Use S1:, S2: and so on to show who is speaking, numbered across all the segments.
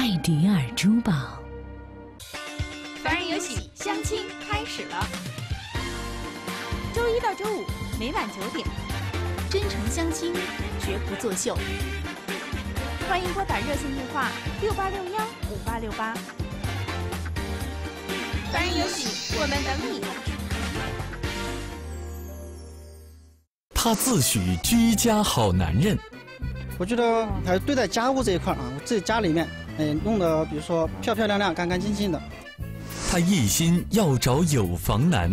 S1: 艾迪尔珠宝。
S2: 凡人有喜，相亲开始了。周一到周五每晚九点，真诚相亲，绝不作秀。欢迎拨打热线电话六八六幺五八六八。凡人有喜，我们等你。
S3: 他自诩居家好男人，
S4: 我觉得还是对待家务这一块啊，我自己家里面，哎，弄得比如说漂漂亮亮、干干净净的。
S3: 他一心要找有房男，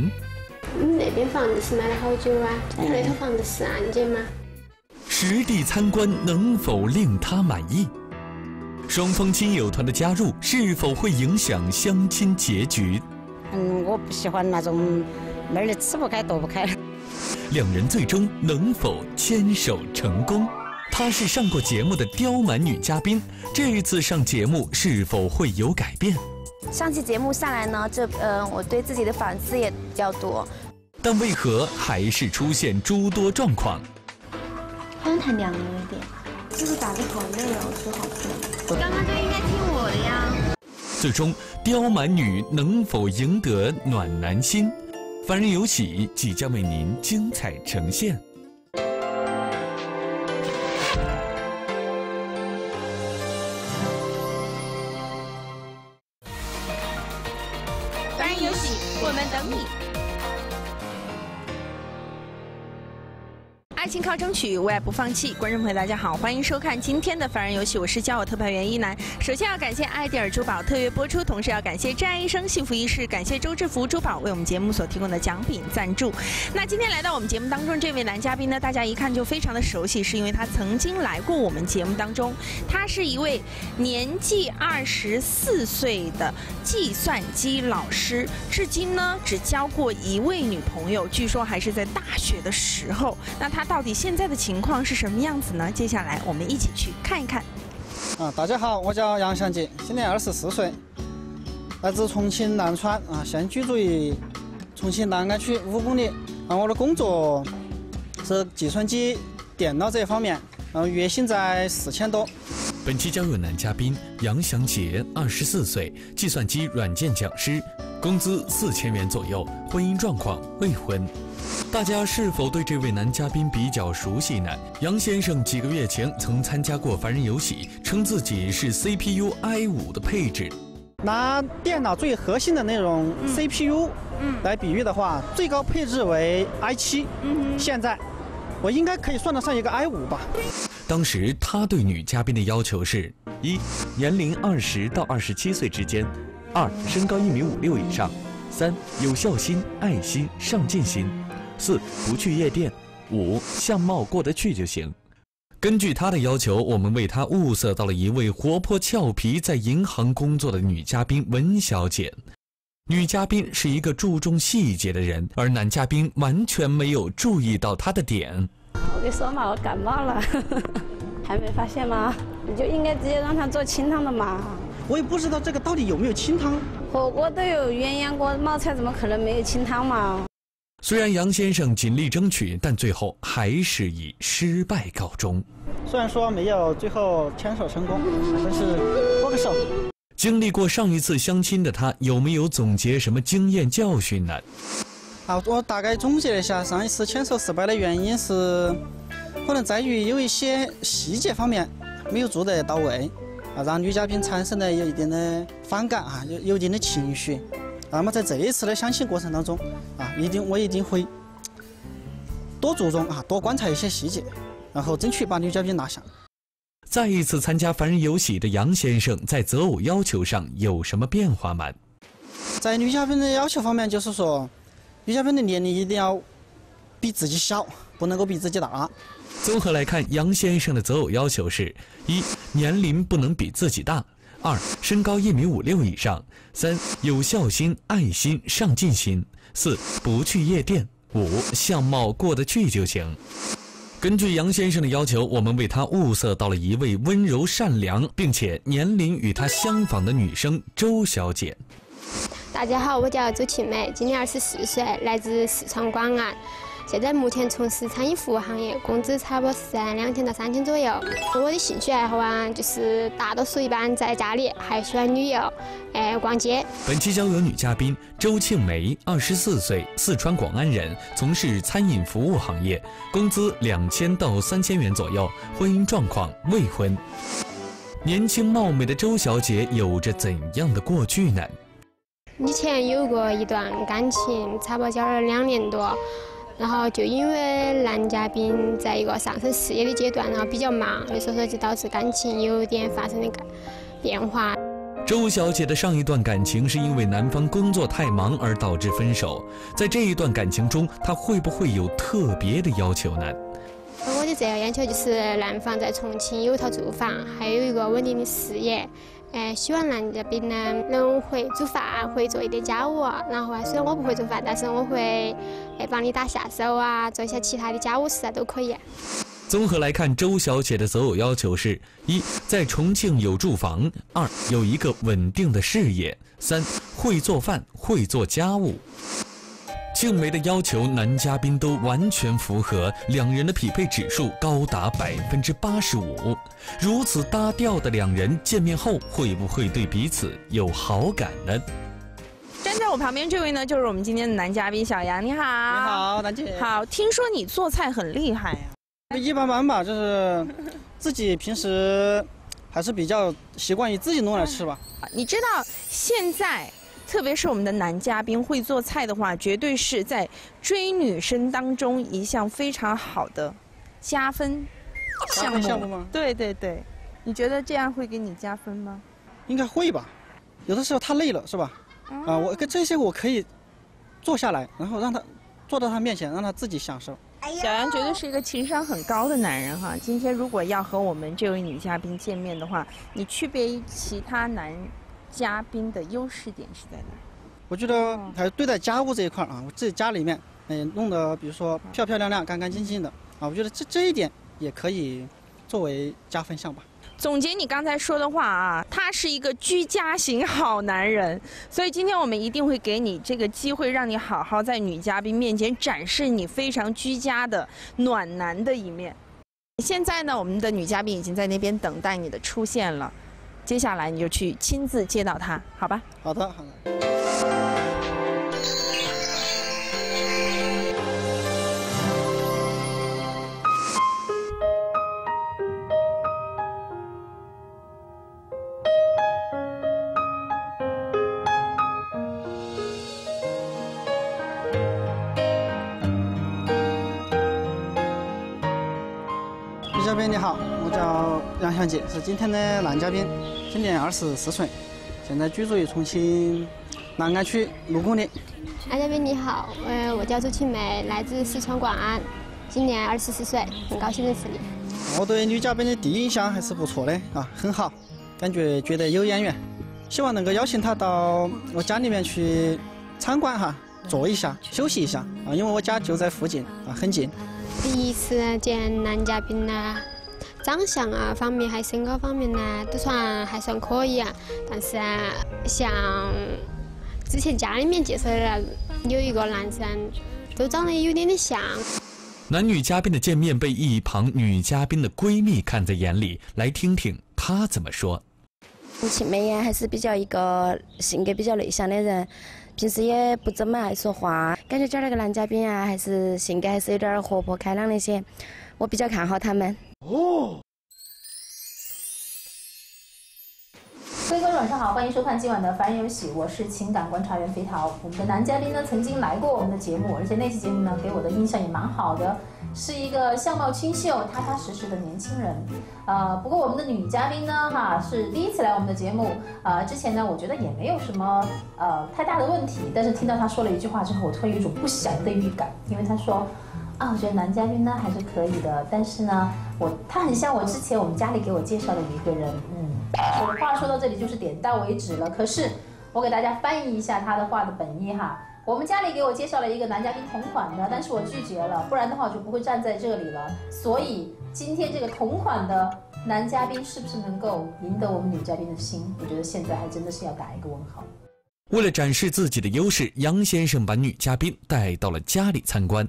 S5: 你那边房子是买了好久啊？那套房子是案件吗？
S3: 实地参观能否令他满意？双方亲友团的加入是否会影响相亲结局？
S6: 嗯，我不喜欢那种妹儿的吃不开躲不开。
S3: 两人最终能否牵手成功？她是上过节目的刁蛮女嘉宾，这一次上节目是否会有改变？
S7: 上期节目下来呢，这呃，我对自己的反思也比较多。
S3: 但为何还是出现诸多状况？
S7: 好像太凉了一点，
S5: 是不是打的好累哦？说好听。
S7: 刚刚就应该听我的呀。
S3: 最终，刁蛮女能否赢得暖男心？凡人有喜即将为您精彩呈现。
S2: 爱情靠争取，为爱不放弃。观众朋友，大家好，欢迎收看今天的《凡人游戏》，我是交友特派员一楠。首先要感谢爱迪尔珠宝特约播出，同时要感谢真爱一生幸福一世，感谢周志福珠宝为我们节目所提供的奖品赞助。那今天来到我们节目当中这位男嘉宾呢，大家一看就非常的熟悉，是因为他曾经来过我们节目当中。他是一位年纪二十四岁的计算机老师，至今呢只交过一位女朋友，据说还是在大学的时候。那他到底现在的情况是什么样子呢？接下来我们一起去看一看。
S4: 啊，大家好，我叫杨祥杰，今年二十四岁，来自重庆南川啊，现居住于重庆南岸区五公里。啊，我的工作是计算机电脑这一方面，然后月薪在四千多。
S3: 本期交友男嘉宾杨祥杰，二十四岁，计算机软件讲师，工资四千元左右，婚姻状况未婚。大家是否对这位男嘉宾比较熟悉呢？杨先生几个月前曾参加过《凡人游戏》，称自己是 CPU i5 的配置。
S4: 拿电脑最核心的那种 CPU 来比喻的话，最高配置为 i7。现在我应该可以算得上一个 i5 吧。
S3: 当时他对女嘉宾的要求是：一、年龄二十到二十七岁之间；二、身高一米五六以上；三、有孝心、爱心、上进心；四、不去夜店；五、相貌过得去就行。根据他的要求，我们为他物色到了一位活泼俏皮、在银行工作的女嘉宾文小姐。女嘉宾是一个注重细节的人，而男嘉宾完全没有注意到她的点。
S5: 我跟你说嘛，我感冒了，还没发现吗？你就应该直接让他做清汤的嘛。
S4: 我也不知道这个到底有没有清汤。
S5: 火锅都有鸳鸯锅冒菜，怎么可能没有清汤嘛？
S3: 虽然杨先生尽力争取，但最后还是以失败告终。
S4: 虽然说没有最后牵手成功，但是握个手。
S3: 经历过上一次相亲的他，有没有总结什么经验教训呢？
S4: 啊，我大概总结了一下，上一次牵手失败的原因是，可能在于有一些细节方面没有做得到位，啊，让女嘉宾产生了有一定的反感啊，有有一定的情绪。那么在这一次的相亲过程当中，啊，一定我一定会多注重啊，多观察一些细节，然后争取把女嘉宾拿下。
S3: 再一次参加《凡人有喜》的杨先生，在择偶要求上有什么变化吗？
S4: 在女嘉宾的要求方面，就是说，女嘉宾的年龄一定要比自己小，不能够比自己大。
S3: 综合来看，杨先生的择偶要求是：一、年龄不能比自己大；二、身高一米五六以上；三、有孝心、爱心、上进心；四、不去夜店；五、相貌过得去就行。根据杨先生的要求，我们为他物色到了一位温柔善良，并且年龄与他相仿的女生周小姐。
S5: 大家好，我叫周庆美，今年二十四岁，来自四川广安。
S1: 现在目前从事餐饮服务行业，工资差不多是在两千到三千左右。我的兴趣爱好啊，就是大多数一般在家里，还喜欢旅游，哎，逛街。
S3: 本期交友女嘉宾周庆梅，二十四岁，四川广安人，从事餐饮服务行业，工资两千到三千元左右，婚姻状况未婚。年轻貌美的周小姐有着怎样的过去呢？
S1: 以前有过一段感情，差不多交了两年多，然后就因为男嘉宾在一个上升事业的阶段，然后比较忙，所以说就导致感情有点发生了改变化。
S3: 周小姐的上一段感情是因为男方工作太忙而导致分手，在这一段感情中，她会不会有特别的要求呢？
S1: 我的择偶要求就是男方在重庆有套住房，还有一个稳定的事业。哎，希望男嘉宾呢能会煮饭，会做一点家务。然后啊，虽然我不会做饭，但是我会哎帮你打下手啊，做一些其他的家务事啊都可以。
S3: 综合来看，周小姐的择偶要求是：一，在重庆有住房；二，有一个稳定的事业；三，会做饭，会做家务。庆梅的要求，男嘉宾都完全符合，两人的匹配指数高达百分之八十五。如此搭调的两人见面后，会不会对彼此有好感呢？
S2: 站在我旁边这位呢，就是我们今天的男嘉宾小杨，你好。你
S4: 好，楠姐。
S2: 好，听说你做菜很厉害呀？
S4: 一般般吧，就是自己平时还是比较习惯于自己弄来吃吧。
S2: 你知道现在？特别是我们的男嘉宾会做菜的话，绝对是在追女生当中一项非常好的加分项目。
S4: 项目吗？
S2: 对对对，你觉得这样会给你加分吗？
S4: 应该会吧，有的时候太累了是吧？啊，我跟这些我可以坐下来，然后让他坐到他面前，让他自己享受。
S2: 小杨绝对是一个情商很高的男人哈。今天如果要和我们这位女嘉宾见面的话，你区别于其他男。嘉宾的优势点是在哪？
S4: 我觉得还是对待家务这一块啊，我自己家里面，嗯，弄得比如说漂漂亮亮、干干净净的啊，我觉得这这一点也可以作为加分项吧。
S2: 总结你刚才说的话啊，他是一个居家型好男人，所以今天我们一定会给你这个机会，让你好好在女嘉宾面前展示你非常居家的暖男的一面。现在呢，我们的女嘉宾已经在那边等待你的出现了。接下来你就去亲自接到他，好吧？
S4: 好的，好的。是今天的男嘉宾，今年二十四岁，现在居住于重庆南岸区卢公里。
S1: 男嘉宾你好，呃，我叫周庆梅，来自四川广安，今年二十四岁，很高兴认识你。
S4: 我对女嘉宾的第一印象还是不错的啊，很好，感觉觉得有眼缘，希望能够邀请她到我家里面去参观哈，坐一下，休息一下啊，因为我家就在附近啊，很近。
S1: 第一次见男嘉宾呢，长相啊方面还身高方面呢都算还算可以啊，但是啊，像之前家里面介绍的有一个男生，都长得有点点像。
S3: 男女嘉宾的见面被一旁女嘉宾的闺蜜看在眼里，来听听她怎么说。
S8: 青梅呀，还是比较一个性格比较内向的人。平时也不怎么爱说话，感觉这儿那个男嘉宾啊，还是性格还是有点活泼开朗那些，我比较看好他们。哦。
S9: 各位观众晚上好，欢迎收看今晚的凡人游戏，我是情感观察员肥桃。我们的男嘉宾呢，曾经来过我们的节目，而且那期节目呢，给我的印象也蛮好的。是一个相貌清秀、踏踏实实的年轻人，呃，不过我们的女嘉宾呢，哈，是第一次来我们的节目，呃，之前呢，我觉得也没有什么呃太大的问题，但是听到她说了一句话之后，我突然有一种不祥的预感，因为她说，啊，我觉得男嘉宾呢还是可以的，但是呢，我他很像我之前我们家里给我介绍的一个人，嗯，我的话说到这里就是点到为止了，可是我给大家翻译一下他的话的本意哈。我们家里给我介绍了一个男嘉宾同款的，但是我拒绝了，不然的话我就不会站在这里了。所以今天这个同款的男嘉宾是不是能够赢得我们女嘉宾的心？我觉得现在还真的是要打一个问号。
S3: 为了展示自己的优势，杨先生把女嘉宾带到了家里参观。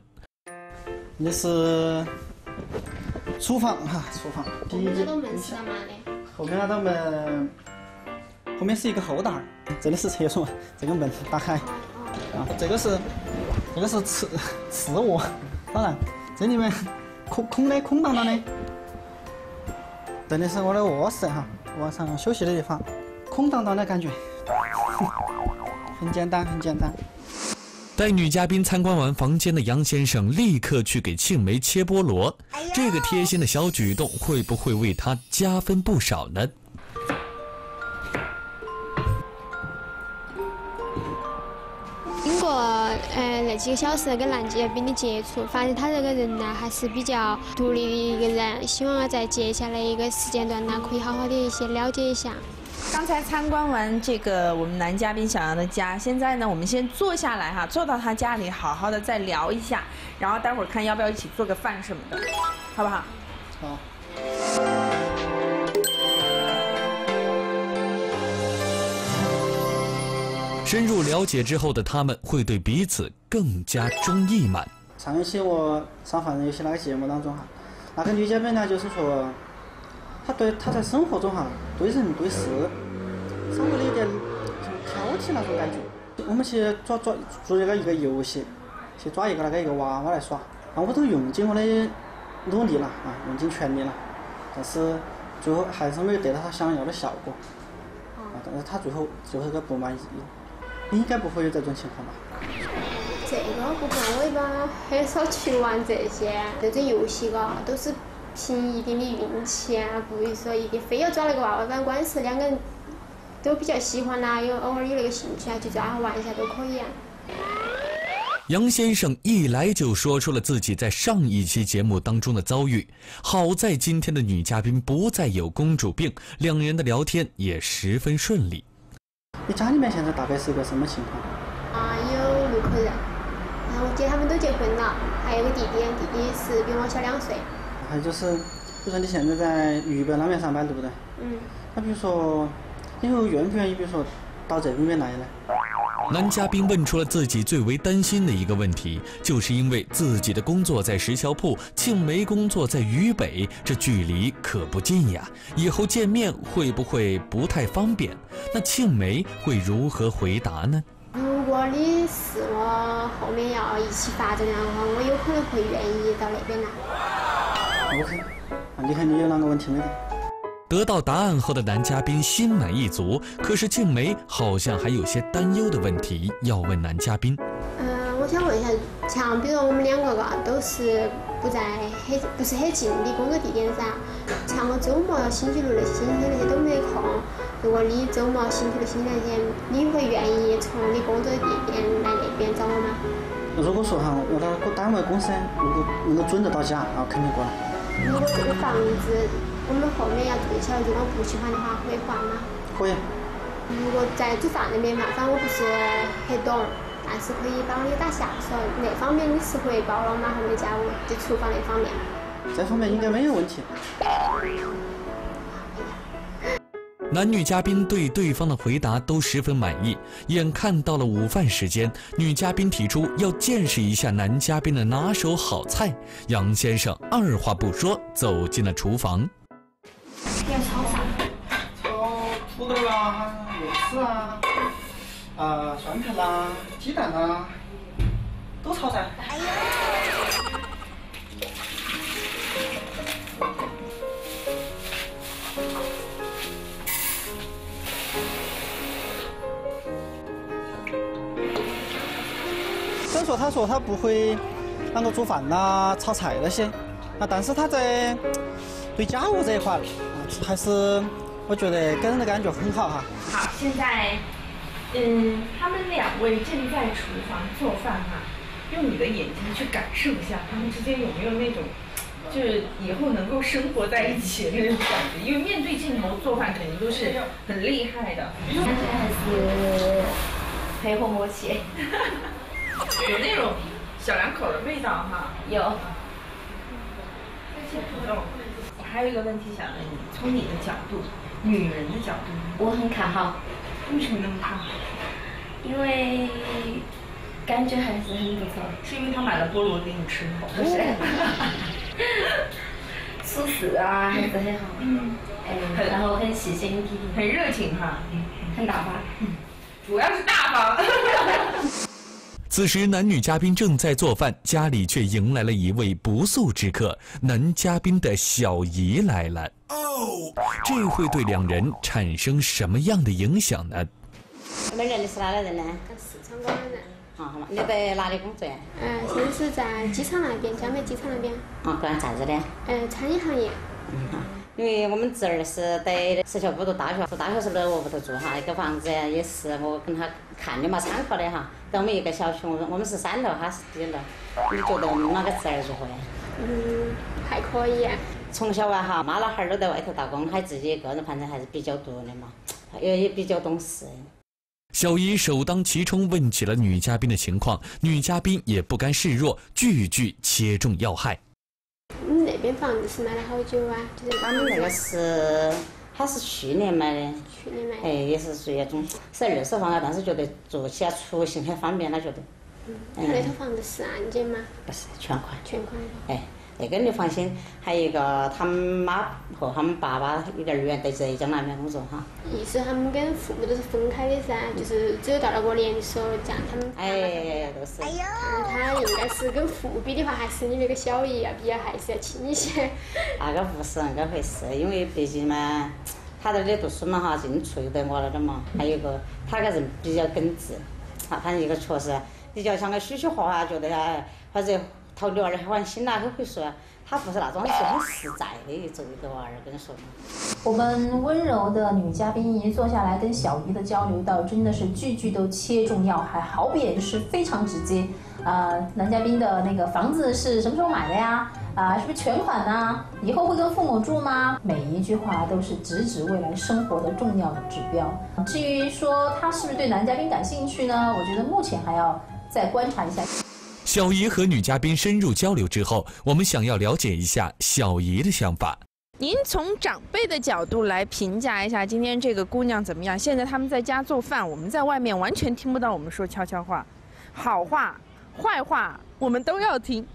S4: 那是厨房哈，厨房。第一
S1: 这个门是干嘛的？
S4: 后面那道门，后面是一个后大儿，这里是厕所，这个门打开。啊，这个是这个是次次卧，当然这里面空空的空荡荡的。这里是我的卧室哈，晚上休息的地方，空荡荡的感觉，很简单，很简单。
S3: 带女嘉宾参观完房间的杨先生，立刻去给庆梅切菠萝。这个贴心的小举动，会不会为他加分不少呢？
S1: 经过呃那几个小时跟男嘉宾的接触，发现他这个人呢还是比较独立的一个人。希望在接下来一个时间段呢，可以好好的一些了解一下。
S2: 刚才参观完这个我们男嘉宾小杨的家，现在呢，我们先坐下来哈，坐到他家里，好好的再聊一下，然后待会儿看要不要一起做个饭什么的，好不好？
S4: 好。
S3: 深入了解之后的他们，会对彼此更加中意满。
S4: 上一期我上凡人游戏那个节目当中哈，那个女嘉宾呢，就是说。他对他在生活中哈，对人对事，稍微的有点挑剔那种感觉。我们去抓抓做一个一个游戏，去抓一个那个一个娃娃来耍，啊，我都用尽我的努力了啊，用尽全力了，但是最后还是没有得到他想要的效果。啊，但是他最后就是个不满意。你应该不会有这种情况吧？
S1: 这个不会，我一般很少去玩这些这种游戏嘎，都是。凭一定的运气啊，不会说一定非要抓那个娃娃，反正关键是两个人都比较喜欢啦，有偶尔有那个兴趣啊，去抓下玩一下都可以啊。
S3: 杨先生一来就说出了自己在上一期节目当中的遭遇，好在今天的女嘉宾不再有公主病，两人的聊天也十分顺利。
S4: 你家里面现在大概是一个什么情况？
S1: 啊，有六口人，然后我姐他们都结婚了，还有个弟弟，弟弟是比我小两岁。
S4: 还有就是，比如说你现在在渝北那边上班，对不对？
S1: 嗯。
S4: 那比如说，以后愿不愿意，比如说到这里面来呢？
S3: 男嘉宾问出了自己最为担心的一个问题，就是因为自己的工作在石桥铺，庆梅工作在渝北，这距离可不近呀。以后见面会不会不太方便？那庆梅会如何回答呢？
S1: 如果你是我后面要一起发展的话，我有可能会愿意到那边来。
S4: OK，你看你有哪个问题没得？
S3: 得到答案后的男嘉宾心满意足，可是静梅好像还有些担忧的问题要问男嘉宾。
S1: 嗯，我想问一下，像比如我们两个嘎，都是不在很不是很近的工作地点噻。像我周末、星期六那些、星期天那些都没空。如果你周末、星期六、星期天那些，你会愿意从你工作的地点来那边找我吗？
S4: 如果说哈，我那个单位公司如果能够准得到家，啊，肯定过来。
S1: 如果这个房子我们后面要退下来，如果不喜欢的话，可以换吗？
S4: 可以。
S1: 如果在煮饭那边嘛，反正我不是很懂，但是可以帮你打下手。那方面你是会包了吗？后面家务就厨房那方面。
S4: 这方面应该没有问题。
S3: 男女嘉宾对对方的回答都十分满意。眼看到了午饭时间，女嘉宾提出要见识一下男嘉宾的拿手好菜。杨先生二话不说走进了厨房。
S1: 要炒啥？
S4: 炒土豆啊，肉丝啊，啊，蒜片啦，鸡蛋啦，都炒噻。哎呀！说他说他不会啷个做饭呐、炒菜那些，啊，但是他在对家务这一块啊，还是我觉得给人的感觉很好哈。
S2: 好，现在，嗯，他们两位正在厨房做饭哈，用你的眼睛去感受一下，他们之间有没有那种，就是以后能够生活在一起的那种感觉？因为面对镜头做饭肯定都是很厉害的。
S8: 感觉还是配合默契。
S2: 有那种小两口的味道哈，
S8: 有。
S2: 我还有一个问题想问你，从你的角度，女人的角度，
S8: 我很看好。
S2: 为什么那么看好？
S8: 因为感觉还是很不错。
S2: 是因为他买了菠萝给你吃吗？
S8: 不是，处事啊还是很好。嗯，哎，然后很细心
S2: 很热情哈，
S8: 很大方。
S2: 主要是大方。
S3: 此时，男女嘉宾正在做饭，家里却迎来了一位不速之客，男嘉宾的小姨来了。哦，这会对两人产生什么样的影响呢？
S6: 你们认的是哪的人呢？
S1: 四川广人。
S6: 啊，好嘛，你在哪里工作呀？
S1: 嗯，现在是在机场那边，江北机场那边。
S6: 啊，干啥子的？
S1: 嗯，餐饮行业。
S6: 嗯因为我们侄儿是在石桥铺读大学，读大学时候在屋头住哈，一个房子也是我跟他看的嘛，参考的哈。在我们一个小区，我我们是三楼，他是一楼。你觉得我们哪个侄儿如何呀？
S1: 嗯，还可以。
S6: 从小啊哈，妈老汉儿都在外头打工，他自己一个人反正还是比较独立嘛，也也比较懂事。
S3: 小姨首当其冲问起了女嘉宾的情况，女嘉宾也不甘示弱，句句切中要害。
S1: 你那边房子是买了好久啊？就是
S6: 他们那个是，他是去年买的。
S1: 去年买的。
S6: 哎，也是属于那种是二手房啊，但是觉得住起来出行很方便，他觉得。
S1: 嗯。他那套房子是按揭吗？
S6: 不是，全款。
S1: 全款。
S6: 哎。那个你放心，还有一个他们妈和他们爸爸幼儿远在浙江那边工作哈。
S1: 意思他们跟父母都是分开的噻，就是只有到了过年的时候嫁他们。
S6: 哎，都是。哎呦。
S1: 他应该是跟父比的话，还是你那个小姨要比较还是要亲一些。
S6: 那个不是那个回事，因为毕竟嘛，他在这里读书嘛哈，进处又在我那点嘛。还有个他个人比较耿直，啊，反正一个确实比较像个虚虚话话，觉得哎，或者。讨女娃儿的欢心啦，很会说，他不是那种是很实在的做一个娃儿，跟你说嘛。
S9: 我们温柔的女嘉宾一坐下来跟小姨的交流，到真的是句句都切中要害，好贬是非常直接。啊，男嘉宾的那个房子是什么时候买的呀？啊，是不是全款呢？以后会跟父母住吗？每一句话都是直指未来生活的重要的指标。至于说他是不是对男嘉宾感兴趣呢？我觉得目前还要再观察一下。
S3: 小姨和女嘉宾深入交流之后，我们想要了解一下小姨的想法。
S2: 您从长辈的角度来评价一下今天这个姑娘怎么样？现在他们在家做饭，我们在外面完全听不到我们说悄悄话，好话、坏话我们都要听。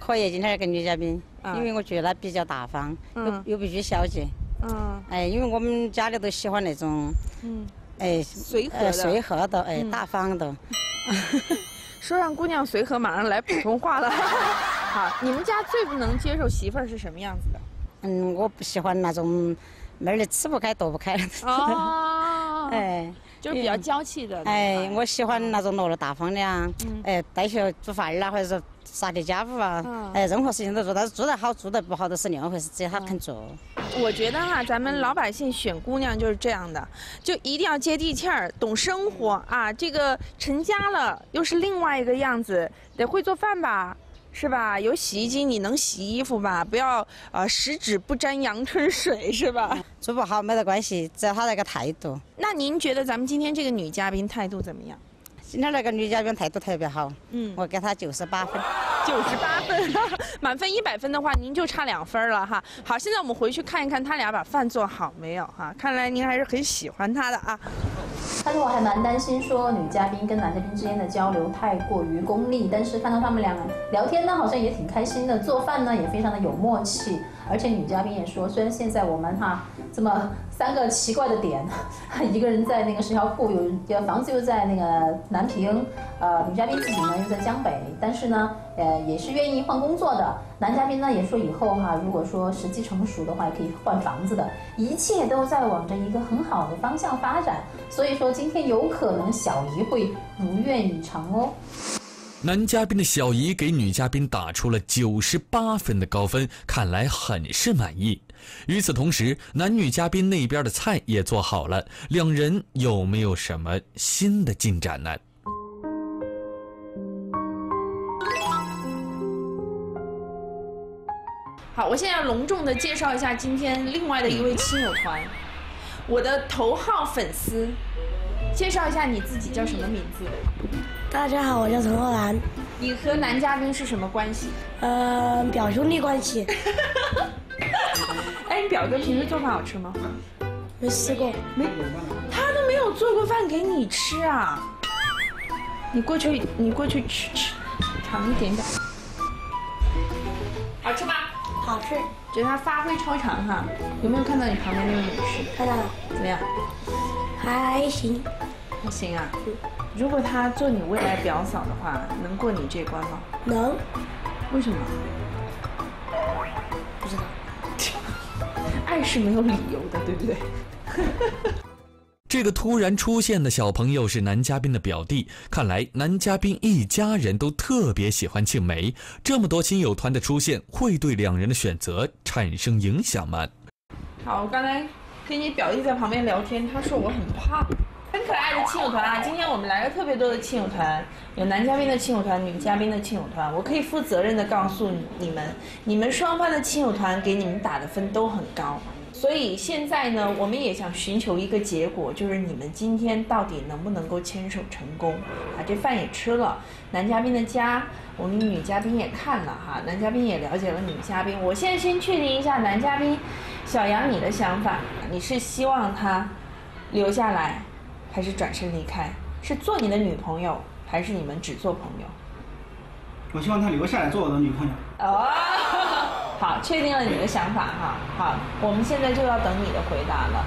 S6: 可以，今天这个女嘉宾，因为我觉得她比较大方，又又不拘小姐。嗯。哎，因为我们家里都喜欢那种，嗯，哎，
S2: 随和的，
S6: 随和的，哎，大方的。
S2: 说让姑娘随和，马上来普通话了。好，你们家最不能接受媳妇儿是什么样子的？
S6: 嗯，我不喜欢那种妹儿吃不开、躲不开的。
S2: 哦。哎，就是比较娇气的。
S6: 哎，我喜欢那种落落大方的啊。嗯。哎，带去煮饭啦，或者说。啥的家务啊，哎，任何事情都做，但是做得好，做得不好都是另外一回事，只要他肯做。
S2: 我觉得哈，咱们老百姓选姑娘就是这样的，就一定要接地气儿，懂生活啊。这个成家了又是另外一个样子，得会做饭吧，是吧？有洗衣机你能洗衣服吧？不要啊，十指不沾阳春水，是吧？
S6: 做不好没得关系，只要他那个态度。
S2: 那您觉得咱们今天这个女嘉宾态度怎么样？
S6: 今天那个女嘉宾态度特别好，嗯，我给她九十八分，
S2: 九十八分，满分一百分的话，您就差两分了哈。好，现在我们回去看一看他俩把饭做好没有哈。看来您还是很喜欢他的啊。
S9: 开始我还蛮担心说女嘉宾跟男嘉宾之间的交流太过于功利，但是看到他们俩聊天呢，好像也挺开心的，做饭呢也非常的有默契。而且女嘉宾也说，虽然现在我们哈这么三个奇怪的点，一个人在那个石桥铺，有房子又在那个南平，呃，女嘉宾自己呢又在江北，但是呢，呃，也是愿意换工作的。男嘉宾呢也说以后哈，如果说时机成熟的话，可以换房子的，一切都在往着一个很好的方向发展。所以说今天有可能小姨会如愿以偿哦。
S3: 男嘉宾的小姨给女嘉宾打出了九十八分的高分，看来很是满意。与此同时，男女嘉宾那边的菜也做好了，两人有没有什么新的进展呢？
S2: 好，我现在要隆重的介绍一下今天另外的一位亲友团，我的头号粉丝。介绍一下你自己叫什么名字？
S10: 大家好，我叫陈浩然。
S2: 你和男嘉宾是什么关系？
S10: 呃，表兄弟关系。
S2: 表哥平时做饭好吃吗？
S10: 没吃过，
S2: 没，他都没有做过饭给你吃啊？你过去，你过去吃吃，尝一点点。好吃吗？
S10: 好吃。
S2: 觉得他发挥超常哈。有没有看到你旁边那个女士？
S10: 看到了。
S2: 怎么样？
S10: 还行。
S2: 还行啊。如果他做你未来表嫂的话，能过你这关吗？
S10: 能。
S2: 为什么？爱是没有理由的，对不对？
S3: 这个突然出现的小朋友是男嘉宾的表弟，看来男嘉宾一家人都特别喜欢庆梅。这么多亲友团的出现，会对两人的选择产生影响吗？
S2: 好，我刚才跟你表弟在旁边聊天，他说我很胖。很可爱的亲友团啊！今天我们来了特别多的亲友团，有男嘉宾的亲友团，女嘉宾的亲友团。我可以负责任的告诉你们，你们双方的亲友团给你们打的分都很高。所以现在呢，我们也想寻求一个结果，就是你们今天到底能不能够牵手成功？啊，这饭也吃了，男嘉宾的家，我们女嘉宾也看了哈，男嘉宾也了解了女嘉宾。我现在先确定一下，男嘉宾小杨你的想法，你是希望他留下来？还是转身离开，是做你的女朋友，还是你们只做朋友？
S4: 我希望她留下来做我的女朋友。哦，
S2: 好，确定了你的想法哈。好，我们现在就要等你的回答了。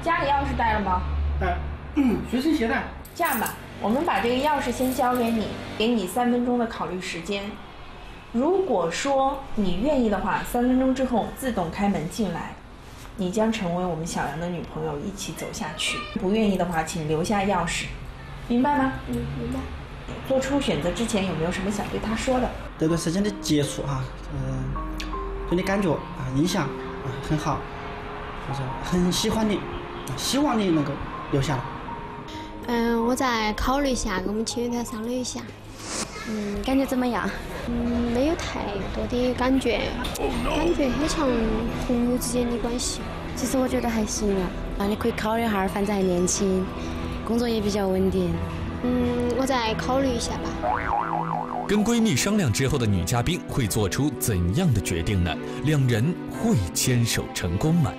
S2: 家里钥匙带了吗？
S4: 带，嗯，随身携带。
S2: 这样吧，我们把这个钥匙先交给你，给你三分钟的考虑时间。如果说你愿意的话，三分钟之后自动开门进来。你将成为我们小杨的女朋友，一起走下去。不愿意的话，请留下钥匙，明白吗？
S10: 嗯，明白。
S2: 做出选择之前，有没有什么想对他说的？
S4: 这段时间的接触啊，嗯，对你感觉啊，印象啊很好，就是很喜欢你，希望你能够留下来。
S1: 嗯，我再考虑一下，跟我们亲友团商量一下。
S8: 嗯，感觉怎么样？
S1: 嗯，没有太多的感觉，感觉很像朋友之间的关系。
S8: 其实我觉得还行啊，啊，你可以考虑一下，反正还年轻，工作也比较稳定。
S1: 嗯，我再考虑一下吧。
S3: 跟闺蜜商量之后的女嘉宾会做出怎样的决定呢？两人会牵手成功吗？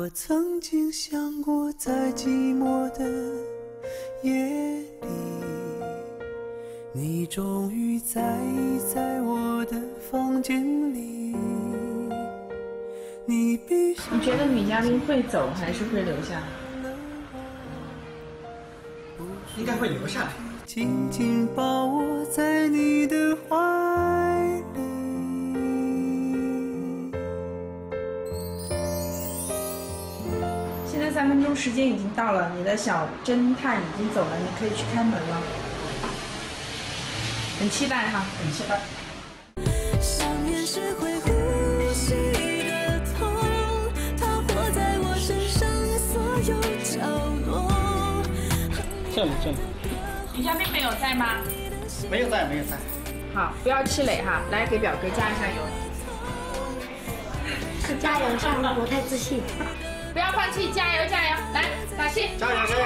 S11: 我曾经想过，在寂寞的夜里，你终于在在我的房间里。你必须。
S2: 你觉得女嘉宾会走还是会留下？
S4: 应该会留下来。
S11: 紧紧抱我在你的怀
S2: 三分钟时间已经到了，你的小侦探已经走了，你可以去开门了。很期待哈，
S4: 很期待。这里这里。
S2: 女嘉宾没有在吗？
S4: 没有在，没有在。
S2: 好，不要气馁哈，来给表哥加一下油。
S10: 是加油，上我太自信。
S2: 不要放弃，加油加油，来打气，
S4: 加油加油！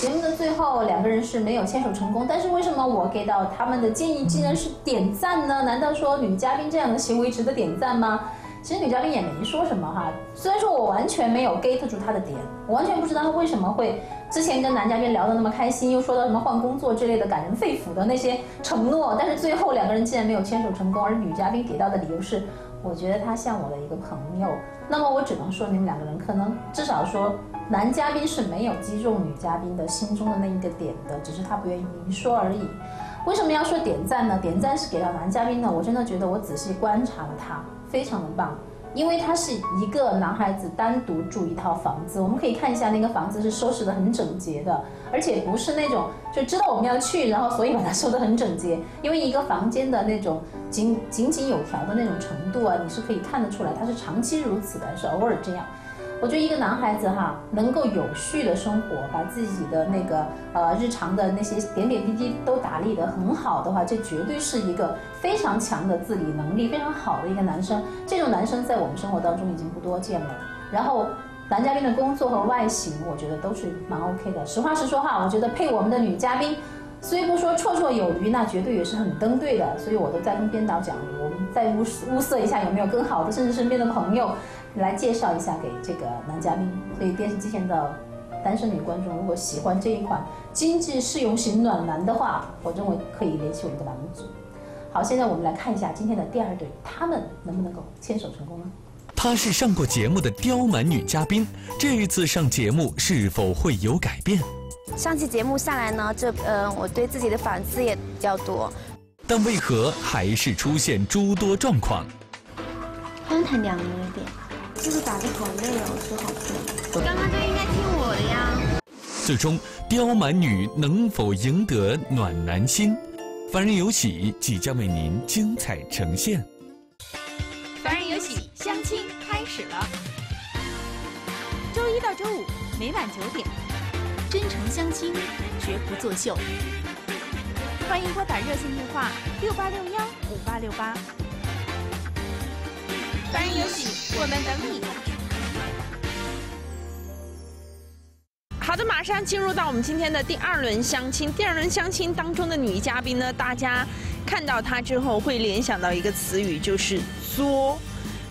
S9: 节目的最后，两个人是没有牵手成功，但是为什么我给到他们的建议竟然是点赞呢？难道说女嘉宾这样的行为值得点赞吗？其实女嘉宾也没说什么哈，虽然说我完全没有 get 住她的点，我完全不知道她为什么会之前跟男嘉宾聊得那么开心，又说到什么换工作之类的感人肺腑的那些承诺，但是最后两个人竟然没有牵手成功，而女嘉宾给到的理由是。我觉得他像我的一个朋友，那么我只能说你们两个人可能至少说男嘉宾是没有击中女嘉宾的心中的那一个点的，只是他不愿意明说而已。为什么要说点赞呢？点赞是给到男嘉宾的，我真的觉得我仔细观察了他，非常的棒。因为他是一个男孩子单独住一套房子，我们可以看一下那个房子是收拾的很整洁的，而且不是那种就知道我们要去，然后所以把它收的很整洁。因为一个房间的那种井井井有条的那种程度啊，你是可以看得出来，它是长期如此的，还是偶尔这样。我觉得一个男孩子哈，能够有序的生活，把自己的那个呃日常的那些点点滴滴都打理得很好的话，这绝对是一个非常强的自理能力，非常好的一个男生。这种男生在我们生活当中已经不多见了。然后男嘉宾的工作和外形，我觉得都是蛮 OK 的。实话实说哈，我觉得配我们的女嘉宾，虽不说绰绰有余，那绝对也是很登对的。所以我都在跟编导讲，我们再物物色一下有没有更好的，甚至身边的朋友来介绍一下给这个男嘉宾。所以电视机前的单身女观众，如果喜欢这一款经济适用型暖男的话，我认为可以联系我们的栏目组。好，现在我们来看一下今天的第二对，他们能不能够牵手成功呢？
S3: 她是上过节目的刁蛮女嘉宾，这一次上节目是否会有改变？
S7: 上期节目下来呢，这呃，我对自己的反思也比较多。
S3: 但为何还是出现诸多状况？
S8: 刚才凉了一点，就是打的好累哦，说好困。
S7: 刚刚就应该听我的呀。
S3: 最终，刁蛮女能否赢得暖男心？凡人有喜即将为您精彩呈现。
S2: 凡人有喜，相亲开始了。周一到周五每晚九点，
S12: 真诚相亲，绝不作秀。
S2: 欢迎拨打热线电话六八六幺五八六八。凡人有喜，我们等你。好的，马上进入到我们今天的第二轮相亲。第二轮相亲当中的女嘉宾呢，大家看到她之后会联想到一个词语，就是“作”。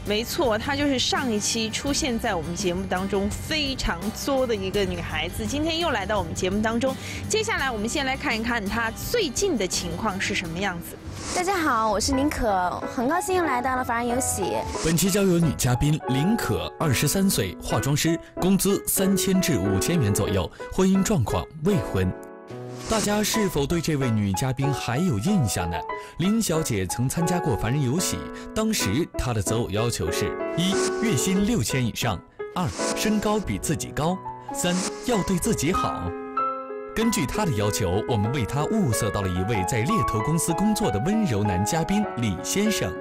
S2: 没错，她就是上一期出现在我们节目当中非常作的一个女孩子。今天又来到我们节目当中。接下来我们先来看一看她最近的情况是什么样子。
S7: 大家好，我是林可，很高兴又来到了凡人有喜。
S3: 本期交友女嘉宾林可，二十三岁，化妆师，工资三千至五千元左右，婚姻状况未婚。大家是否对这位女嘉宾还有印象呢？林小姐曾参加过凡人有喜，当时她的择偶要求是：一、月薪六千以上；二、身高比自己高；三、要对自己好。根据他的要求，我们为他物色到了一位在猎头公司工作的温柔男嘉宾李先生。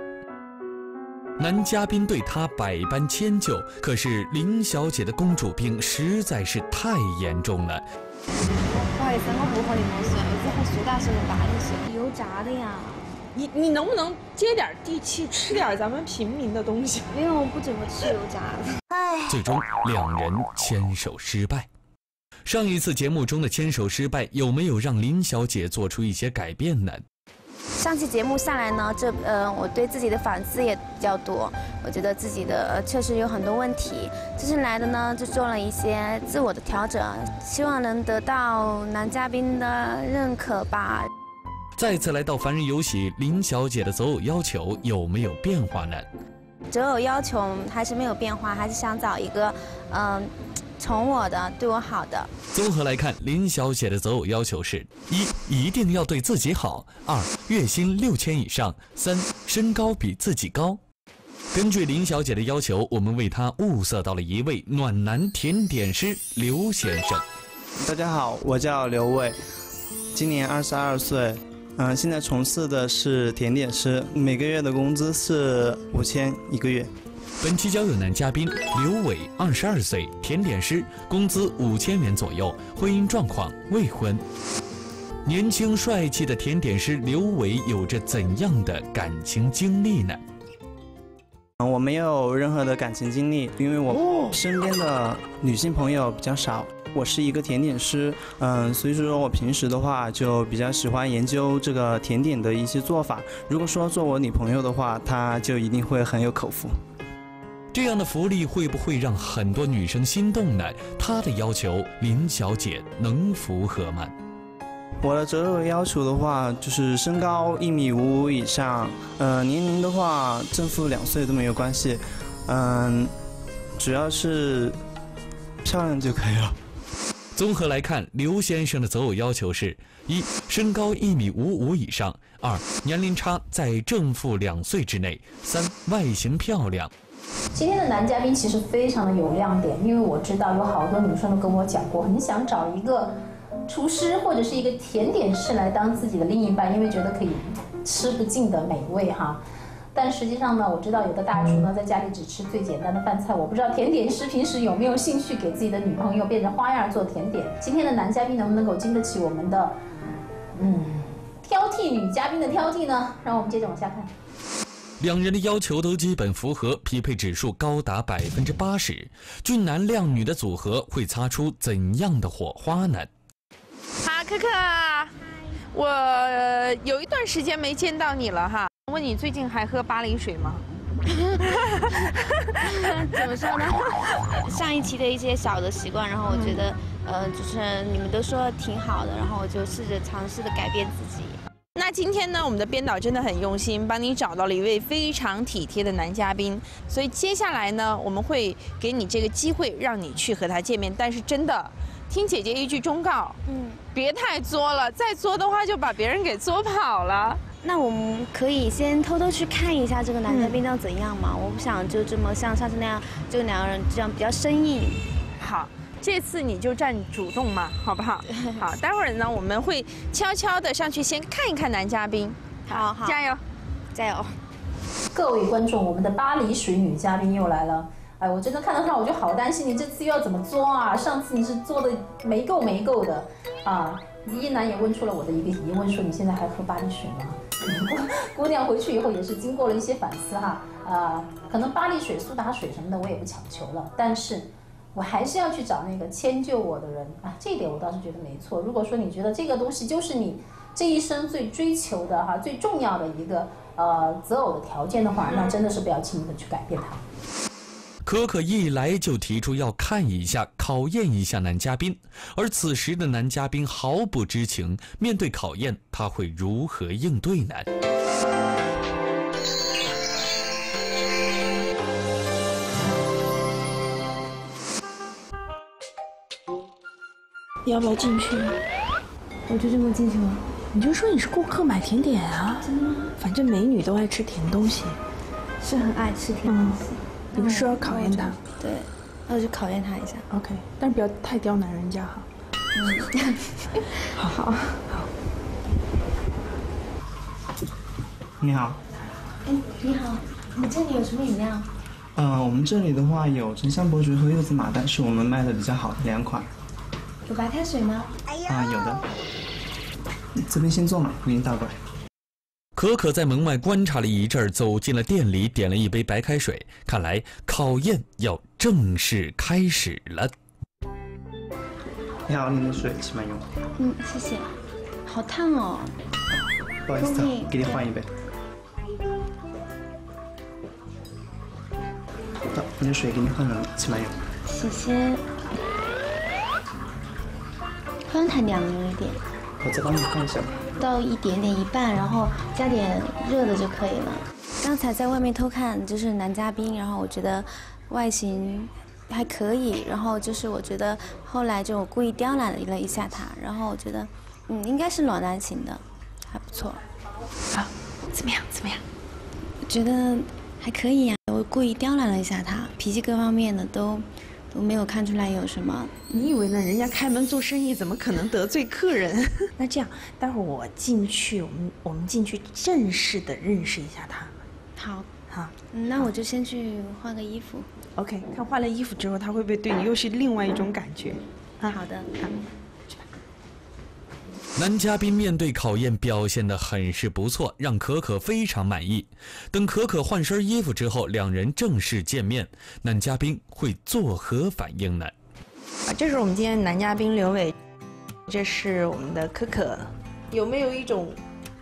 S3: 男嘉宾对他百般迁就，可是林小姐的公主病实在是太严重了。
S8: 不好意思，我不喝柠檬水，我只喝苏打水的大的水，油炸的呀。
S2: 你你能不能接点地气，吃点咱们平民的东西？
S8: 因为我不怎么吃油炸的。
S3: 唉。最终两人牵手失败。上一次节目中的牵手失败，有没有让林小姐做出一些改变呢？
S7: 上期节目下来呢，这呃，我对自己的反思也比较多，我觉得自己的确实有很多问题。这次来的呢，就做了一些自我的调整，希望能得到男嘉宾的认可吧。
S3: 再次来到凡人有喜，林小姐的择偶要求有没有变化呢？
S7: 择偶要求还是没有变化，还是想找一个，嗯。宠我的，对我好的。
S3: 综合来看，林小姐的择偶要求是：一，一定要对自己好；二，月薪六千以上；三，身高比自己高。根据林小姐的要求，我们为她物色到了一位暖男甜点师刘先生。
S13: 大家好，我叫刘伟，今年二十二岁，嗯，现在从事的是甜点师，每个月的工资是五千一个月。
S3: 本期交友男嘉宾刘伟，二十二岁，甜点师，工资五千元左右，婚姻状况未婚。年轻帅气的甜点师刘伟有着怎样的感情经历呢？
S13: 我没有任何的感情经历，因为我身边的女性朋友比较少。我是一个甜点师，嗯，所以说我平时的话就比较喜欢研究这个甜点的一些做法。如果说做我女朋友的话，她就一定会很有口福。
S3: 这样的福利会不会让很多女生心动呢？她的要求，林小姐能符合吗？
S13: 我的择偶要求的话，就是身高一米五五以上，呃，年龄的话正负两岁都没有关系，嗯，主要是漂亮就可以了。
S3: 综合来看，刘先生的择偶要求是：一、身高一米五五以上；二、年龄差在正负两岁之内；三、外形漂亮。
S9: 今天的男嘉宾其实非常的有亮点，因为我知道有好多女生都跟我讲过，很想找一个厨师或者是一个甜点师来当自己的另一半，因为觉得可以吃不尽的美味哈。但实际上呢，我知道有的大厨呢在家里只吃最简单的饭菜，我不知道甜点师平时有没有兴趣给自己的女朋友变着花样做甜点。今天的男嘉宾能不能够经得起我们的嗯挑剔女嘉宾的挑剔呢？让我们接着往下看。
S3: 两人的要求都基本符合，匹配指数高达百分之八十，俊男靓女的组合会擦出怎样的火花呢？
S2: 好，可可，我呃有一段时间没见到你了哈。问你最近还喝巴黎水吗？
S7: 怎么说呢？上一期的一些小的习惯，然后我觉得，呃，就是你们都说挺好的，然后我就试着尝试的改变自己。
S2: 那今天呢，我们的编导真的很用心，帮你找到了一位非常体贴的男嘉宾。所以接下来呢，我们会给你这个机会，让你去和他见面。但是真的，听姐姐一句忠告，嗯，别太作了，再作的话就把别人给作跑了。
S7: 那我们可以先偷偷去看一下这个男嘉宾要怎样嘛？我不想就这么像上次那样，就两个人这样比较生硬。
S2: 好，这次你就占主动嘛，好不好？好，待会儿呢，我们会悄悄的上去先看一看男嘉宾。
S7: 好好，
S2: 加油，
S7: 加油！
S9: 各位观众，我们的巴黎水女嘉宾又来了。哎，我真的看到她，我就好担心你这次又要怎么做啊？上次你是做的没够没够的啊！一男也问出了我的一个疑问，说你现在还喝巴黎水吗？姑娘回去以后也是经过了一些反思哈，呃，可能巴黎水、苏打水什么的我也不强求了，但是我还是要去找那个迁就我的人啊，这一点我倒是觉得没错。如果说你觉得这个东西就是你这一生最追求的哈、最重要的一个呃择偶的条件的话，那真的是不要轻易的去改变它。
S3: 可可一来就提出要看一下、考验一下男嘉宾，而此时的男嘉宾毫不知情。面对考验，他会如何应对呢？
S14: 要不要进去？
S7: 我就这么进去吗？
S14: 你就说你是顾客买甜点啊？
S7: 真的吗？
S14: 反正美女都爱吃甜东西，
S7: 是很爱吃甜东西。
S14: 你不是说要考验他？
S7: 对，那我就考验他一下。
S14: OK，但是不要太刁难人家哈。
S7: 嗯，
S14: 好好好。
S13: 你好，
S7: 哎，你好，你这里有什么饮料？
S13: 嗯、我们这里的话有沉香伯爵和柚子马黛是我们卖的比较好的两款。
S7: 有白开水吗？
S13: 啊，有的。这边先坐嘛，我给你倒过来。
S3: 可可在门外观察了一阵儿，走进了店里，点了一杯白开水。看来考验要正式开始了。
S13: 你好，您的水请慢用。
S7: 嗯，谢谢。好烫哦。
S13: 不好意思啊，给你换一杯。好，你的水给你换了，请慢用。
S7: 谢谢。好像太凉了，有一点。
S13: 我再帮你看一下吧。
S7: 倒一点点一半，然后加点热的就可以了。刚才在外面偷看，就是男嘉宾，然后我觉得外形还可以，然后就是我觉得后来就我故意刁难了一下他，然后我觉得嗯应该是暖男型的，还不错。
S14: 好，怎么样？怎么样？
S7: 我觉得还可以呀、我故意刁难了一下他，脾气各方面的都都没有看出来有什么。
S14: 你以为呢？人家开门做生意，怎么可能得罪客人？那这样，待会儿我进去，我们我们进去正式的认识一下他。
S7: 好，
S14: 好，
S7: 嗯那我就先去换个衣服。
S14: OK，看换了衣服之后，他会不会对你又是另外一种感觉？啊，
S7: 好的，
S14: 好。
S3: 男嘉宾面对考验表现的很是不错，让可可非常满意。等可可换身衣服之后，两人正式见面，男嘉宾会作何反应呢？
S2: 啊，这是我们今天男嘉宾刘伟，这是我们的可可，有没有一种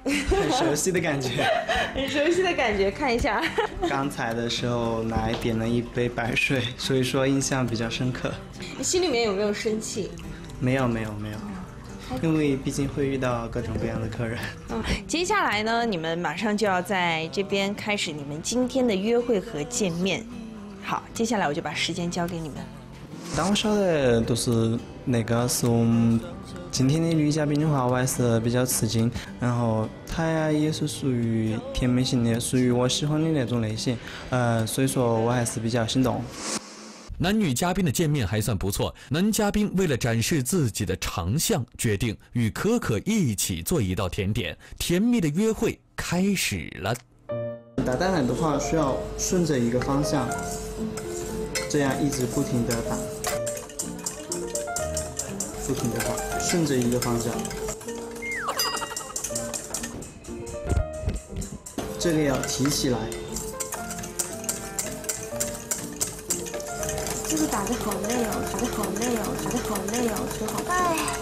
S13: 很熟悉的感觉。
S2: 很熟悉的感觉？看一下，
S13: 刚才的时候来点了一杯白水，所以说印象比较深刻。
S2: 你心里面有没有生气？
S13: 没有没有没有，因为毕竟会遇到各种各样的客人。
S2: 嗯，接下来呢，你们马上就要在这边开始你们今天的约会和见面。好，接下来我就把时间交给你们。
S13: 当我晓得就是那个是我们今天的女嘉宾的话，我还是比较吃惊。然后她呀也是属于甜美型的，属于我喜欢的那种类型。呃，所以说我还是比较心动。
S3: 男女嘉宾的见面还算不错，男嘉宾为了展示自己的长项，决定与可可一起做一道甜点。甜蜜的约会开始了。
S13: 打蛋奶的话，需要顺着一个方向，这样一直不停的打，不停的打，顺着一个方向。这个要提起来，
S7: 这个打
S8: 的好累哦，觉得好累哦，觉得好累哦，觉得好累。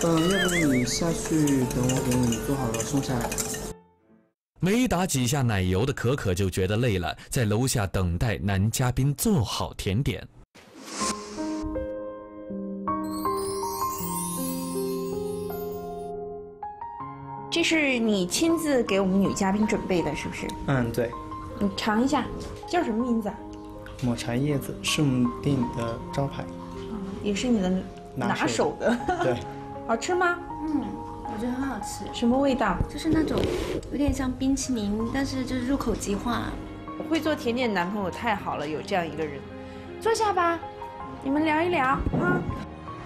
S13: 嗯，要不你下去等我给你做好了送下来。
S3: 没打几下奶油的可可就觉得累了，在楼下等待男嘉宾做好甜点。
S2: 这是你亲自给我们女嘉宾准备的，是不是？
S13: 嗯，对，
S2: 你尝一下，叫什么名字啊？
S13: 抹茶叶子是我们店里的招牌。
S2: 也是你的拿
S13: 拿手
S2: 手的。
S13: 对，
S2: 好吃吗？
S8: 嗯，我觉得很好吃，
S2: 什么味道？
S8: 就是那种有点像冰淇淋，但是就是入口即化。
S2: 我会做甜点，男朋友太好了，有这样一个人。坐下吧，你们聊一聊啊。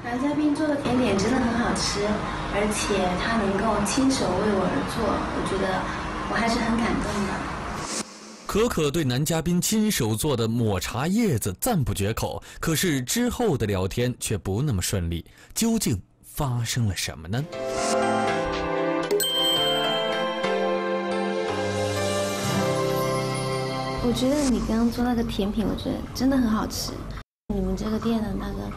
S8: 男嘉宾做的甜点真的很好吃，而且他能够亲手为我而做，我觉得我还是很感动的。
S3: 可可对男嘉宾亲手做的抹茶叶子赞不绝口，可是之后的聊天却不那么顺利，究竟发生了什么呢？
S8: 我觉得你刚刚做那个甜品，我觉得真的很好吃。你们这个店的那个，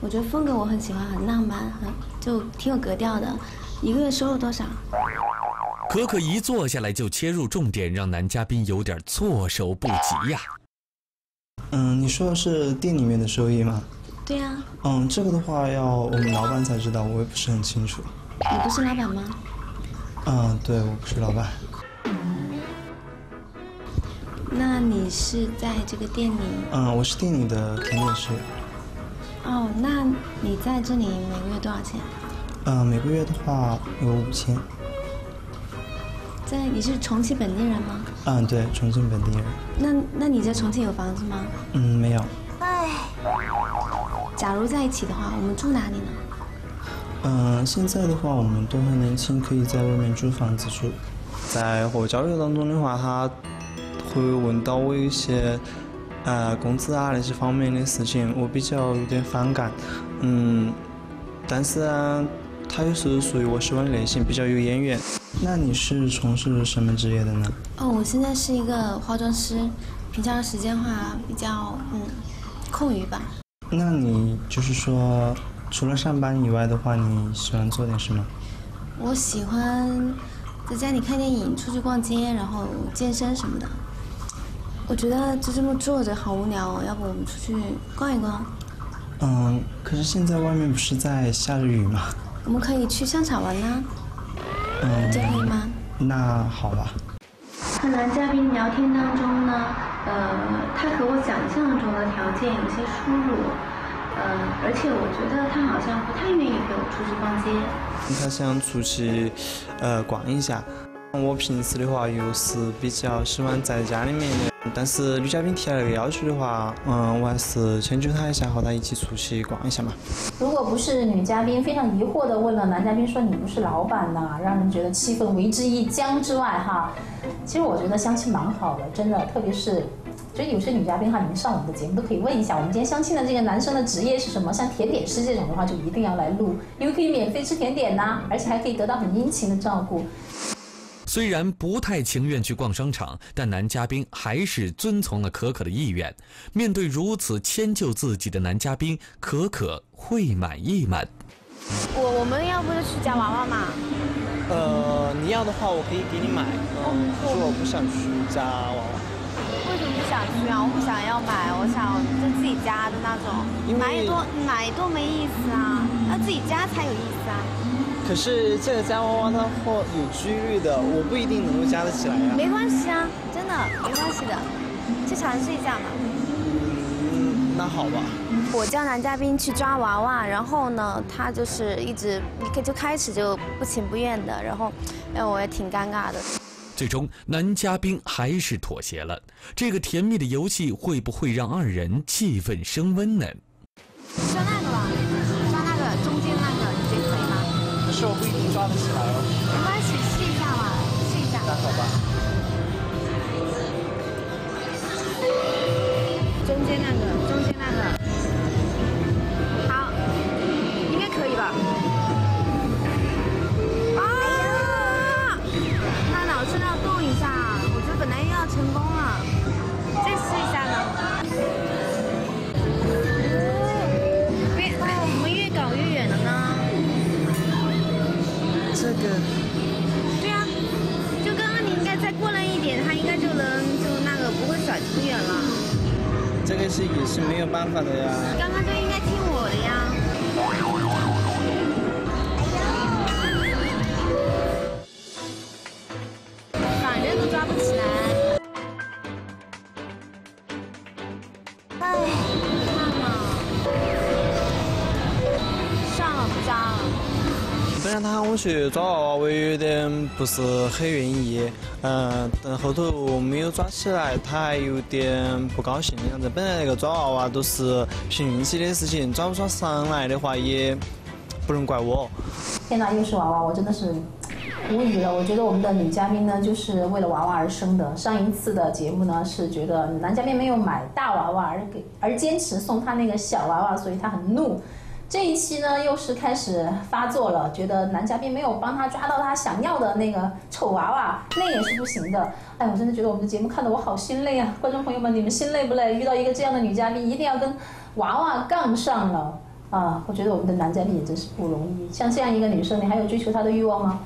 S8: 我觉得风格我很喜欢，很浪漫，很就挺有格调的。一个月收入多少？
S3: 可可一坐下来就切入重点，让男嘉宾有点措手不及呀。
S13: 嗯，你说的是店里面的收益吗？
S8: 对呀、
S13: 嗯，这个的话要我们老板才知道，我也不是很清楚。
S8: 你不是老板吗？
S13: 嗯，对，我不是老板。
S8: 那你是在这个店里？
S13: 嗯，我是店里的甜点师。
S8: 哦，那你在这里每个月多少钱？
S13: 嗯，每个月的话有五千。
S8: 在你是重庆本地人吗？
S13: 嗯，对，重庆本地人。
S8: 那那你在重庆有房子吗？
S13: 嗯，没有。
S8: 哎，假如在一起的话，我们住哪里呢？
S13: 嗯，现在的话我们都很年轻，可以在外面租房子住。在和我交流当中的话，他会问到我一些呃工资啊那些方面的事情，我比较有点反感。嗯，但是呢，他又是属于我喜欢的类型，比较有眼缘。那你是从事什么职业的呢？
S8: 哦，我现在是一个化妆师，平常时间的话比较嗯空余吧。
S13: 那你就是说，除了上班以外的话，你喜欢做点什么？
S8: 我喜欢在家里看电影、出去逛街，然后健身什么的。我觉得就这么坐着好无聊哦，要不我们出去逛一逛？
S13: 嗯，可是现在外面不是在下着雨吗？
S8: 我们可以去商场玩呐、
S13: 嗯，
S8: 这可以吗？
S13: 那好吧。
S8: 和男嘉宾聊天当中呢，呃，他和我想象中的条件有些出入，呃，而且我觉得他好像不太愿意陪我出去逛街。
S13: 他想出去呃逛一下。我平时的话又是比较喜欢在家里面的，但是女嘉宾提了这个要求的话，嗯，我还是迁就她一下，和她一起出去逛一下嘛。
S9: 如果不是女嘉宾非常疑惑的问了男嘉宾说你不是老板呐、让人觉得气氛为之一僵之外哈，其实我觉得相亲蛮好的，真的，特别是。就有些女嘉宾哈，你们上我们的节目都可以问一下，我们今天相亲的这个男生的职业是什么？像甜点师这种的话，就一定要来录，因为可以免费吃甜点呐、而且还可以得到很殷勤的照顾。
S3: 虽然不太情愿去逛商场，但男嘉宾还是遵从了可可的意愿。面对如此迁就自己的男嘉宾，可可会满意吗？
S7: 我我们要不就去夹娃娃嘛？
S15: 呃，你要的话我可以给你买。嗯，可是我不想去夹娃娃。
S7: 为什么不想去啊？我不想要买，我想就自己家的那种。
S15: 因为
S7: 买多买多没意思啊，要自己家才有意思啊。
S15: 可是这个夹娃娃它会有几率的，我不一定能够夹得起来呀、
S7: 没关系啊，真的没关系的，去尝试一下嘛。
S15: 嗯，那好吧。
S7: 我叫男嘉宾去抓娃娃，然后呢，他就是一直就开始就不情不愿的，然后让我也挺尴尬的。
S3: 最终，男嘉宾还是妥协了。这个甜蜜的游戏会不会让二人气氛升温呢？
S15: 是
S16: 这是也是没有办法的呀。
S7: 刚刚就应该听我的呀。反正都抓不起来。
S13: 本来他喊我去抓娃娃，我有点不是很愿意。嗯，但后头没有抓起来，他还有点不高兴的样子。本来那个抓娃娃都是凭运气的事情，抓不抓上来的话也不能怪我。
S9: 天哪，又是娃娃，我真的是无语了。我觉得我们的女嘉宾呢，就是为了娃娃而生的。上一次的节目呢，是觉得男嘉宾没有买大娃娃，而给而坚持送他那个小娃娃，所以他很怒。这一期呢，又是开始发作了，觉得男嘉宾没有帮他抓到他想要的那个丑娃娃，那也是不行的。哎，我真的觉得我们的节目看得我好心累啊！观众朋友们，你们心累不累？遇到一个这样的女嘉宾，一定要跟娃娃杠上了啊！我觉得我们的男嘉宾也真是不容易。像这样一个女生，你还有追求她的欲望吗？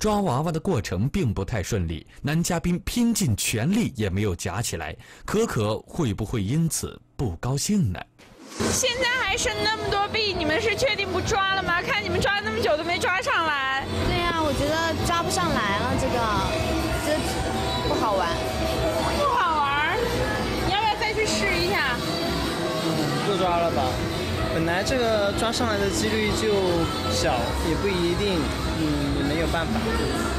S3: 抓娃娃的过程并不太顺利，男嘉宾拼尽全力也没有夹起来，可可会不会因此不高兴呢？
S2: 现在还剩那么多币，你们是确定不抓了吗？看你们抓了那么久都没抓上来。
S7: 对呀、我觉得抓不上来了，这个这不好玩。
S2: 不好玩，你要不要再去试一下？
S13: 不抓了吧。本来这个抓上来的几率就小，也不一定，嗯，也没有办法。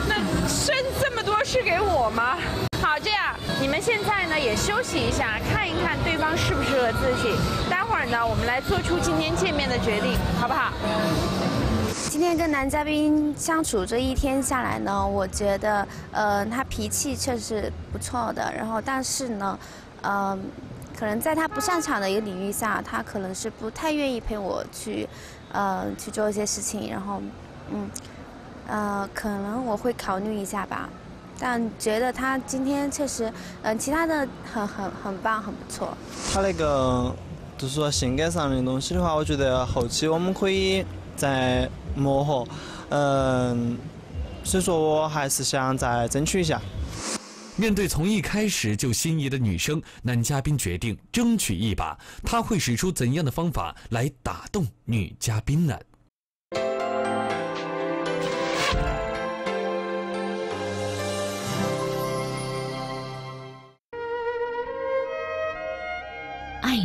S2: 那剩这么多是给我吗？好，这样你们现在呢也休息一下，看一看对方适不适合自己。待会儿呢，我们来做出今天见面的决定，好不好？
S7: 今天跟男嘉宾相处这一天下来呢，我觉得，呃，他脾气确实不错的。然后，但是呢，呃，可能在他不擅长的一个领域下，他可能是不太愿意陪我去，呃，去做一些事情。然后，嗯，呃，可能我会考虑一下吧。但觉得他今天确实，嗯、其他的很很很棒，很不错。
S13: 他那个就是说性格上的东西的话，我觉得后期我们可以再磨合。嗯，所以说我还是想再争取一下。
S3: 面对从一开始就心仪的女生，男嘉宾决定争取一把。他会使出怎样的方法来打动女嘉宾呢？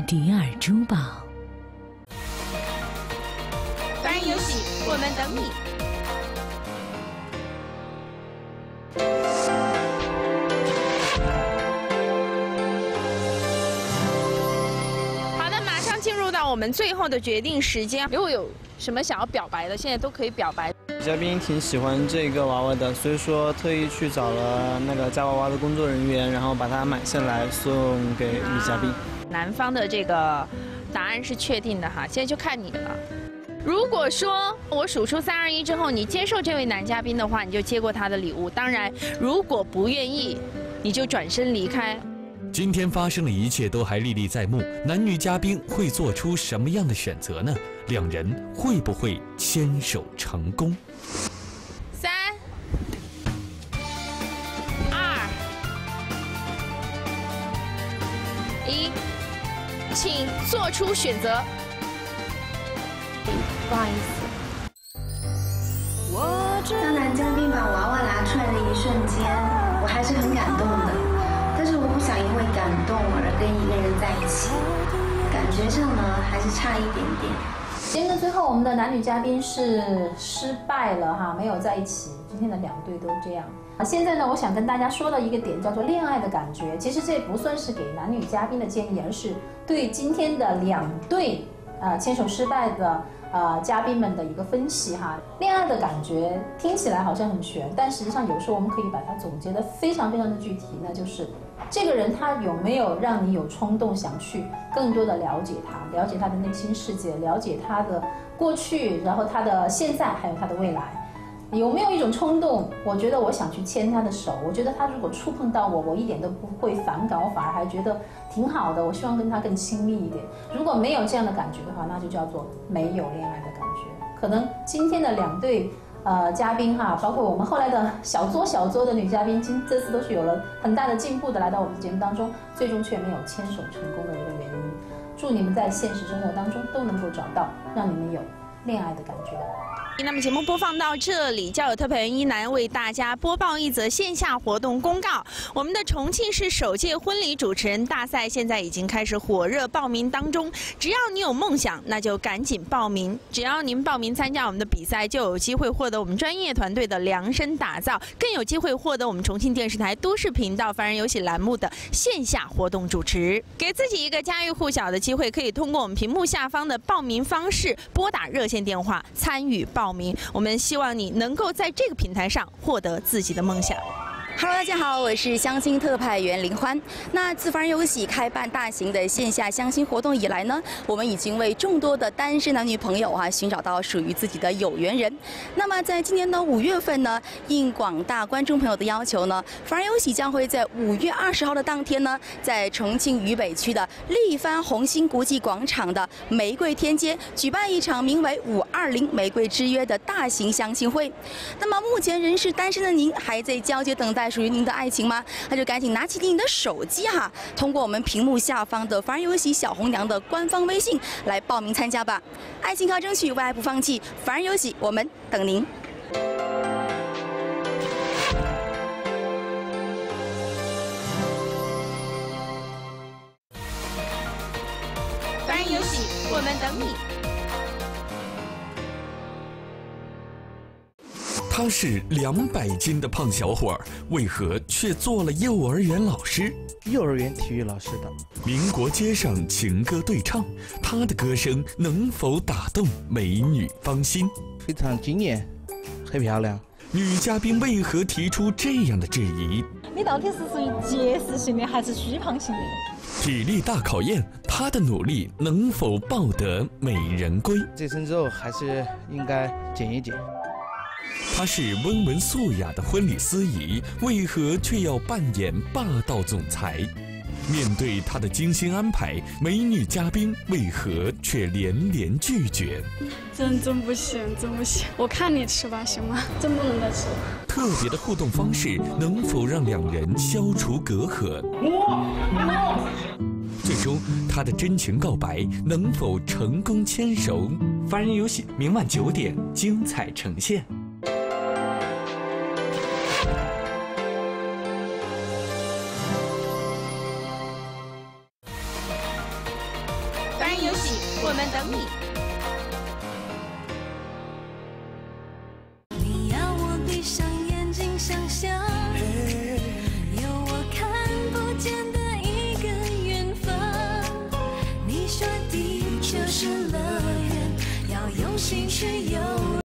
S17: 迪尔珠宝。
S2: 凡人有喜，我们等你。好的，马上进入到我们最后的决定时间。如果有什么想要表白的，现在都可以表白。
S13: 嘉宾挺喜欢这个娃娃的，所以说特意去找了那个夹娃娃的工作人员，然后把它买下来送给女嘉宾。
S2: 男方的这个答案是确定的哈，现在就看你了。如果说我数出三二一之后，你接受这位男嘉宾的话，你就接过他的礼物。当然，如果不愿意，你就转身离开。
S3: 今天发生的一切都还历历在目，男女嘉宾会做出什么样的选择呢？两人会不会牵手成功？
S2: 请做出选择。
S7: 不好意思。当男嘉宾把娃娃拿出来的一瞬间，我还是很感动的。但是我不想因为感动而跟一个人在一起，感觉上呢还是差一点点。
S9: 今天的最后，我们的男女嘉宾是失败了哈，没有在一起。今天的两对都这样。啊，现在呢，我想跟大家说的一个点叫做恋爱的感觉。其实这不算是给男女嘉宾的建议，而是对今天的两对呃牵手失败的呃嘉宾们的一个分析哈。恋爱的感觉听起来好像很玄，但实际上有时候我们可以把它总结的非常非常的具体，那就是这个人他有没有让你有冲动想去更多的了解他，了解他的内心世界，了解他的过去，然后他的现在，还有他的未来。有没有一种冲动？我觉得我想去牵他的手，我觉得他如果触碰到我，我一点都不会反感，我反而还觉得挺好的。我希望跟他更亲密一点。如果没有这样的感觉的话，那就叫做没有恋爱的感觉。可能今天的两对呃嘉宾哈，包括我们后来的小作小作的女嘉宾，今这次都是有了很大的进步的来到我们的节目当中，最终却没有牵手成功的一个原因。祝你们在现实生活当中都能够找到让你们有恋爱的感觉。
S2: 那么节目播放到这里，交友特派员一楠为大家播报一则线下活动公告。我们的重庆市首届婚礼主持人大赛现在已经开始火热报名当中。只要你有梦想，那就赶紧报名。只要您报名参加我们的比赛，就有机会获得我们专业团队的量身打造，更有机会获得我们重庆电视台都市频道《凡人有喜》栏目的线下活动主持。给自己一个家喻户晓的机会，可以通过我们屏幕下方的报名方式拨打热线电话参与报。报名，我们希望你能够在这个平台上获得自己的梦想。
S18: Hello，大家好，我是相亲特派员林欢。那自凡人有喜开办大型的线下相亲活动以来呢，我们已经为众多的单身男女朋友啊寻找到属于自己的有缘人。那么在今年的五月份呢，应广大观众朋友的要求呢，凡人有喜将会在五月二十号的当天呢，在重庆渝北区的力帆红星国际广场的玫瑰天街举办一场名为“五二零玫瑰之约”的大型相亲会。那么目前仍是单身的您，还在交接等待。属于您的爱情吗？那就赶紧拿起您的手机哈，通过我们屏幕下方的“凡人有喜小红娘”的官方微信来报名参加吧。爱情靠争取，为爱不放弃，凡人有喜，我们等您。
S2: 凡人有喜，我们等你。
S3: 他是两百斤的胖小伙儿，为何却做了幼儿园老师？
S19: 幼儿园体育老师的。
S3: 民国街上情歌对唱，他的歌声能否打动美女芳心？
S19: 非常惊艳，很漂亮。
S3: 女嘉宾为何提出这样的质疑？
S20: 你到底是属于节食型的还是虚胖型的？
S3: 体力大考验，他的努力能否抱得美人归？
S19: 这身肉还是应该减一减。
S3: 她是温文素雅的婚礼司仪，为何却要扮演霸道总裁？面对她的精心安排，美女嘉宾为何却连连拒绝？
S21: 真真不行，真不行！我看你吃吧，行吗？真不能再吃。
S3: 特别的互动方式能否让两人消除隔阂？最终，他的真情告白能否成功牵手？凡人游戏，明晚九点精彩呈现。